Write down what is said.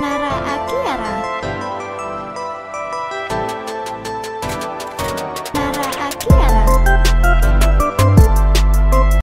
Nara Akiara.